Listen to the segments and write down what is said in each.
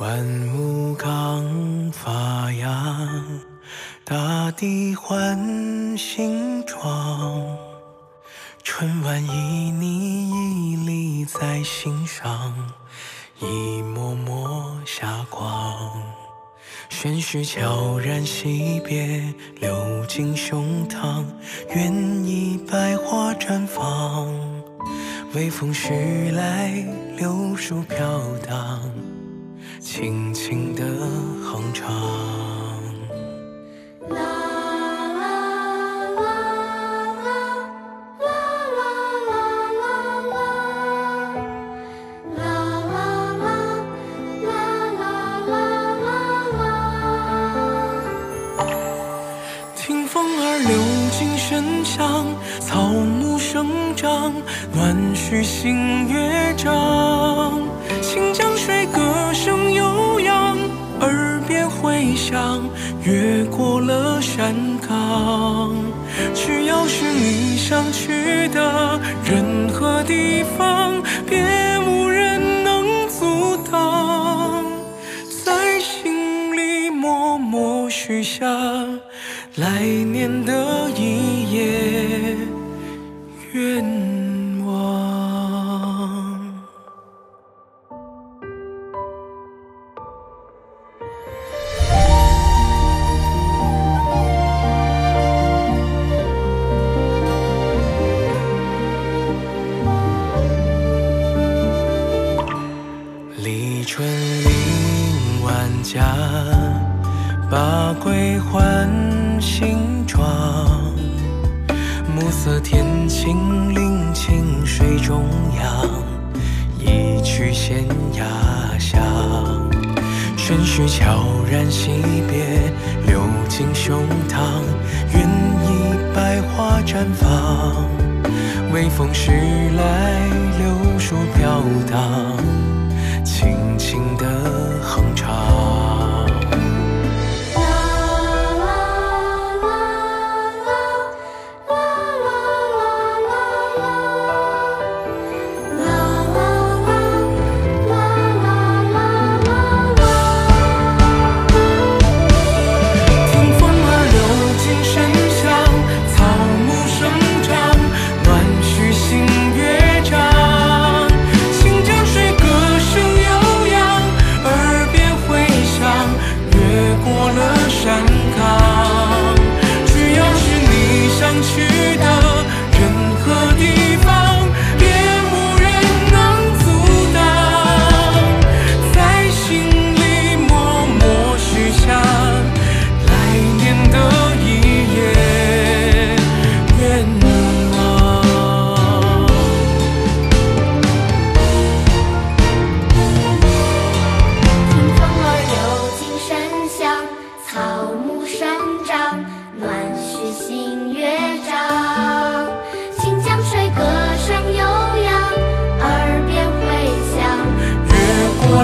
万物刚发芽，大地换新装。春晚旖旎屹立在心上，一抹抹霞光。玄虚悄然惜别，流进胸膛，愿以百花绽放。微风徐来，柳树飘荡，轻轻地哼唱。听风儿流进深巷，草木生长，暖煦新乐章。水歌声悠扬，耳边回响，越过了山岗。只要是你想去的任何地方，别无人能阻挡。在心里默默许下来年的一夜下，把归还新装。暮色天晴，临清水中央，一曲仙崖响。玄虚悄然惜别，流进胸膛，愿以百花绽放。微风徐来，柳树飘荡，轻轻的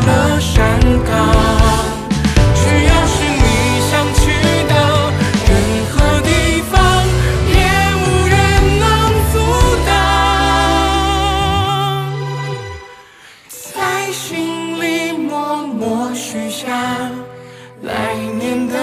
的山岗。只要是你想去的任何地方，也无人能阻挡。在心里默默许下来年的